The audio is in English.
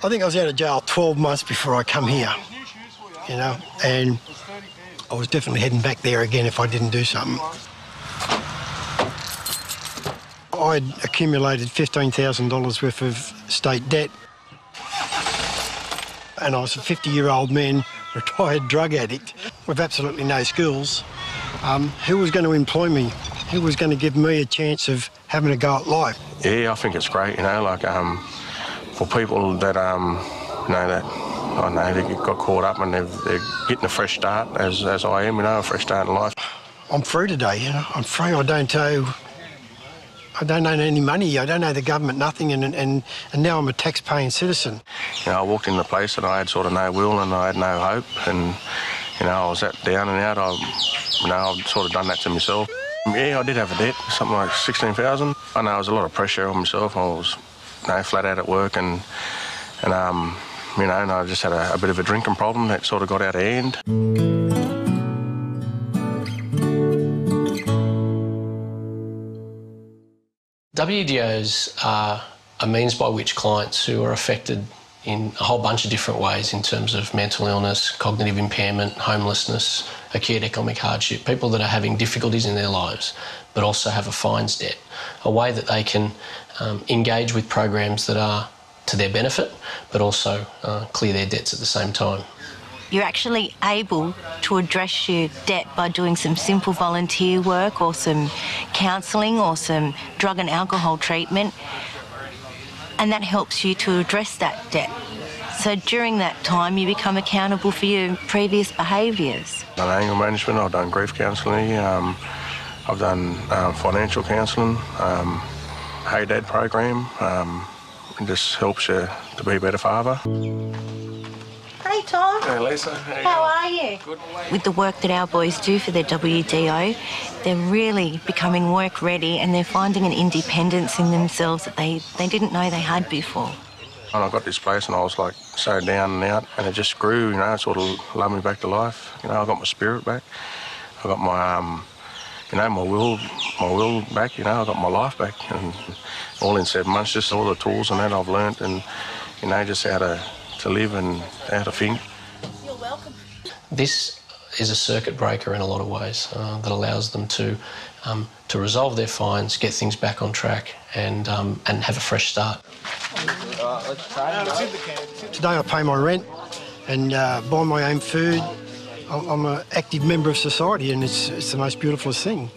I think I was out of jail 12 months before I come here, you know, and I was definitely heading back there again if I didn't do something. I'd accumulated $15,000 worth of state debt and I was a 50-year-old man, retired drug addict with absolutely no skills. Um, who was going to employ me? Who was going to give me a chance of having a go at life? Yeah, I think it's great, you know, like um, for people that, um, you know, that, I know, they got caught up and they've, they're getting a fresh start, as, as I am, you know, a fresh start in life. I'm free today, you know. I'm free. I don't owe, I don't owe any money. I don't owe the government nothing, and, and, and now I'm a tax-paying citizen. You know, I walked into the place and I had sort of no will and I had no hope, and you know, I was that down and out. I, you know, I've sort of done that to myself. Yeah, I did have a debt, something like sixteen thousand. I know it was a lot of pressure on myself. I was, you know, flat out at work and and um, you know, and I just had a, a bit of a drinking problem that sort of got out of hand. WDOs are a means by which clients who are affected in a whole bunch of different ways in terms of mental illness, cognitive impairment, homelessness, acute economic hardship, people that are having difficulties in their lives but also have a fines debt, a way that they can um, engage with programs that are to their benefit but also uh, clear their debts at the same time. You're actually able to address your debt by doing some simple volunteer work or some counselling or some drug and alcohol treatment, and that helps you to address that debt. So during that time, you become accountable for your previous behaviours. I've done anger management, I've done grief counselling, um, I've done um, financial counselling, um, Hey Dad program. Um, it just helps you to be a better father. Hey Tom. Hey Lisa, how How going? are you? Good. With the work that our boys do for their WDO, they're really becoming work ready and they're finding an independence in themselves that they, they didn't know they had before. And I got this place and I was like so down and out and it just grew, you know, it sort of lulled me back to life. You know, I got my spirit back. I got my, um, you know, my will, my will back, you know, I got my life back. And all in seven months, just all the tools and that I've learnt and, you know, just how to, to live and how to think. This is a circuit breaker in a lot of ways uh, that allows them to um, to resolve their fines, get things back on track, and um, and have a fresh start. Today I pay my rent and uh, buy my own food. I'm I'm an active member of society, and it's, it's the most beautiful thing.